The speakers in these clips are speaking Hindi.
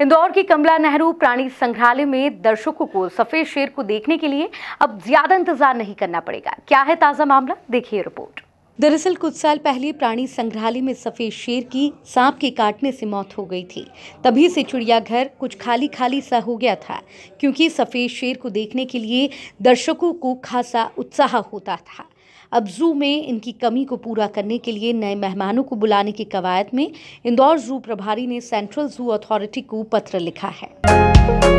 इंदौर के कमला नेहरू प्राणी संग्रहालय में दर्शकों को सफ़ेद शेर को देखने के लिए अब ज़्यादा इंतज़ार नहीं करना पड़ेगा। क्या है ताज़ा मामला? देखिए रिपोर्ट। दरअसल कुछ साल पहले प्राणी संग्रहालय में सफ़ेद शेर की सांप के काटने से मौत हो गई थी। तभी से चिड़ियाघर कुछ खाली खाली सा हो गया था, क्योंकि सफ़ेद शेर को देखने के लिए दर्शकों को खासा उत्साह होता था। अब जू में इनकी कमी को पूरा करने के लिए नए मेहमानों को बुलाने की कवायद में इंदौर जू प्रभारी ने सेंट्रल जू अथॉरिटी को पत्र लिखा है।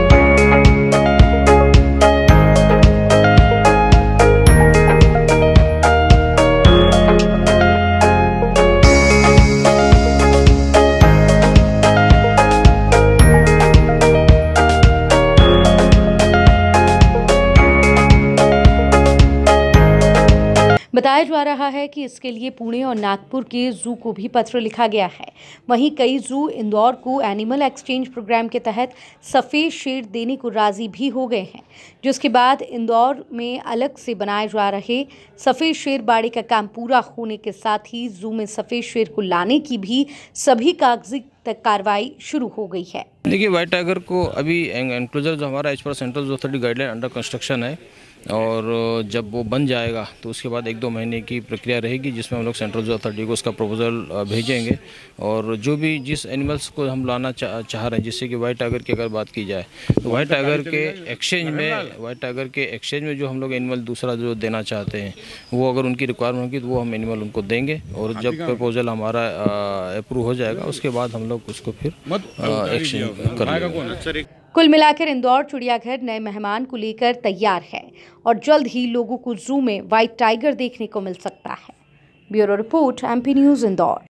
बताया जा रहा है कि इसके लिए पुणे और नागपुर के जू को भी पत्र लिखा गया है। वहीं कई जू इंदौर को एनिमल एक्सचेंज प्रोग्राम के तहत सफ़ेद शेर देने को राज़ी भी हो गए हैं, जिसके बाद इंदौर में अलग से बनाए जा रहे सफ़ेद शेर बाड़े का काम पूरा होने के साथ ही जू में सफ़ेद शेर को लाने की भी सभी कागज़ी तक कार्रवाई शुरू हो गई है। देखिए वाइट टाइगर को अभी एनक्लोजर जो हमारा as per central authority guideline under construction है। और जब वो बन जाएगा तो उसके बाद एक दो महीने की प्रक्रिया रहेगी जिसमें हम लोग सेंट्रल जो अथॉरिटी को उसका प्रपोजल भेजेंगे। और जो भी जिस एनिमल्स को हम लाना चाह चाह रहे हैं जिससे कि वाइट टाइगर की अगर बात की जाए तो वाइट टाइगर के एक्सचेंज में वाइट टाइगर के एक्सचेंज में जो हम लोग एनिमल दूसरा जो देना चाहते हैं वो अगर उनकी रिक्वायरमेंट होगी तो वो हम एनिमल उनको देंगे। और जब प्रपोजल हमारा अप्रूव हो जाएगा उसके बाद हम लोग उसको फिर एक्सचेंज करेंगे कुल मिलाकर इंदौर, चिड़ियाघर नए मेहमान को लेकर तैयार है और जल्द ही लोगों को जू में व्हाइट टाइगर देखने को मिल सकता है। Bureau report, MP news, Indore.